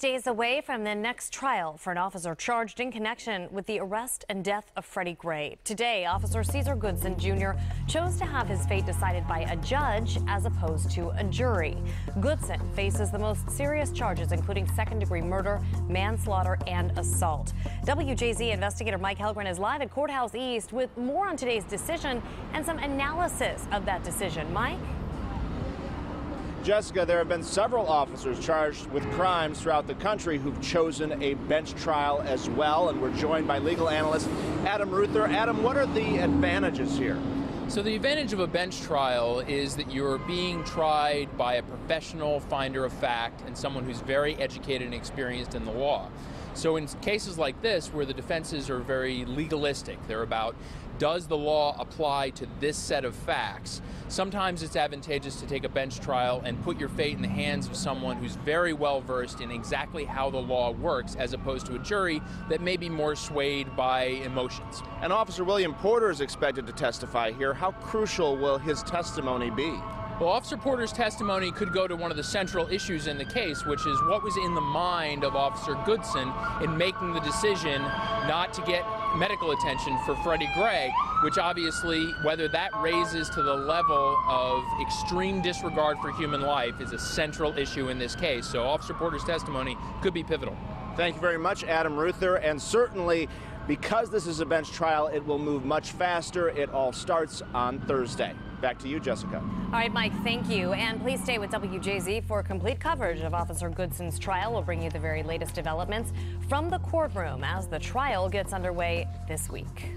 Days away from the next trial for an officer charged in connection with the arrest and death of Freddie Gray. Today, Officer Caesar Goodson Jr. chose to have his fate decided by a judge as opposed to a jury. Goodson faces the most serious charges, including second degree murder, manslaughter, and assault. WJZ investigator Mike Hellgren is live at Courthouse East with more on today's decision and some analysis of that decision. Mike? Jessica, there have been several officers charged with crimes throughout the country who've chosen a bench trial as well, and we're joined by legal analyst Adam Ruther. Adam, what are the advantages here? So, the advantage of a bench trial is that you're being tried by a professional finder of fact and someone who's very educated and experienced in the law. So, in cases like this, where the defenses are very legalistic, they're about does the law apply to this set of facts? Sometimes it's advantageous to take a bench trial and put your fate in the hands of someone who's very well versed in exactly how the law works, as opposed to a jury that may be more swayed by emotions. And Officer William Porter is expected to testify here. How crucial will his testimony be? Well, Officer Porter's testimony could go to one of the central issues in the case, which is what was in the mind of Officer Goodson in making the decision not to get medical attention for Freddie Gray, which obviously, whether that raises to the level of extreme disregard for human life, is a central issue in this case. So, Officer Porter's testimony could be pivotal. Thank you very much, Adam Ruther. And certainly, because this is a bench trial, it will move much faster. It all starts on Thursday. Back to you, Jessica. All right, Mike, thank you. And please stay with WJZ for complete coverage of Officer Goodson's trial. We'll bring you the very latest developments from the courtroom as the trial gets underway this week.